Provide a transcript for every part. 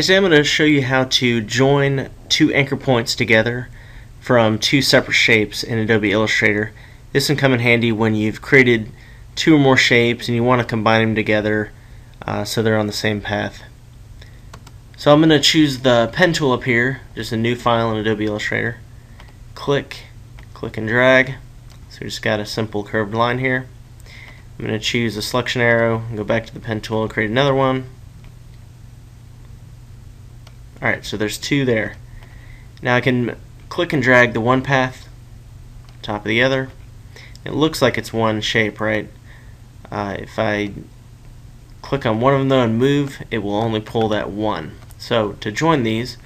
Hey, today I'm going to show you how to join two anchor points together from two separate shapes in Adobe Illustrator. This can come in handy when you've created two or more shapes and you want to combine them together uh, so they're on the same path. So I'm going to choose the pen tool up here, just a new file in Adobe Illustrator. Click, click and drag. So we just got a simple curved line here. I'm going to choose the selection arrow, go back to the pen tool, and create another one Alright, so there's two there. Now I can click and drag the one path, top of the other. It looks like it's one shape, right? Uh, if I click on one of them though and move, it will only pull that one. So to join these,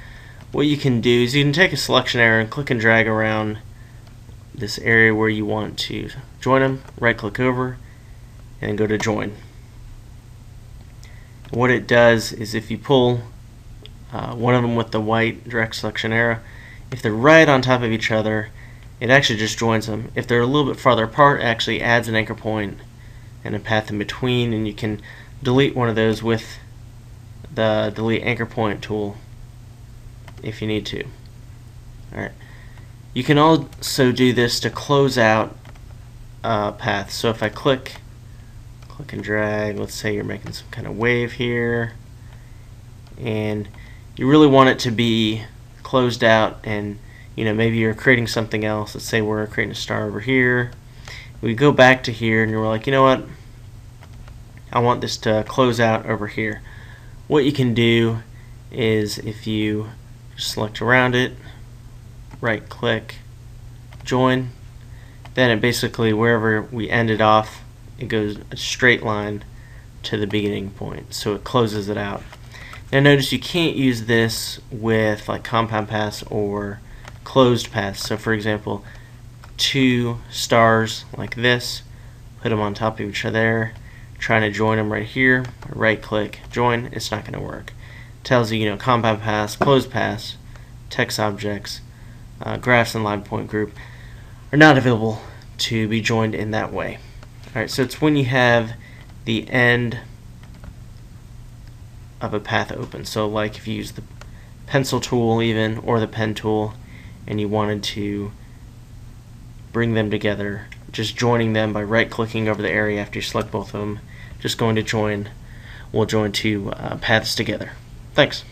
what you can do is you can take a selection arrow and click and drag around this area where you want to join them, right click over, and go to join. What it does is if you pull uh, one of them with the white direct selection arrow. If they're right on top of each other, it actually just joins them. If they're a little bit farther apart, it actually adds an anchor point and a path in between, and you can delete one of those with the delete anchor point tool if you need to. Alright. You can also do this to close out uh, paths. So if I click, click and drag, let's say you're making some kind of wave here, and you really want it to be closed out and you know maybe you're creating something else. Let's say we're creating a star over here. We go back to here and you're like you know what? I want this to close out over here. What you can do is if you select around it right click join then it basically wherever we ended off it goes a straight line to the beginning point. So it closes it out now notice you can't use this with like compound paths or closed paths. So for example, two stars like this, put them on top of each other, trying to join them right here, right click, join, it's not going to work. It tells you, you know, compound paths, closed paths, text objects, uh, graphs and live paint group are not available to be joined in that way. Alright, so it's when you have the end of a path open. So like if you use the pencil tool even or the pen tool and you wanted to bring them together, just joining them by right clicking over the area after you select both of them, just going to join we'll join two uh, paths together. Thanks.